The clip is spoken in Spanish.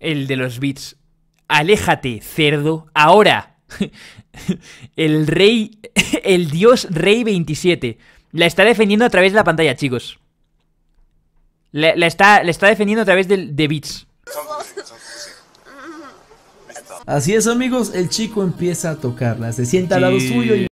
El de los bits. Aléjate, cerdo. Ahora. El rey. El dios rey 27. La está defendiendo a través de la pantalla, chicos. La, está, la está defendiendo a través de, de bits. Así es amigos, el chico empieza a tocarla, se sienta al lado suyo y